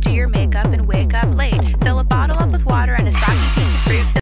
to your